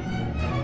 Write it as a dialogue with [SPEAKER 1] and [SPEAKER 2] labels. [SPEAKER 1] Música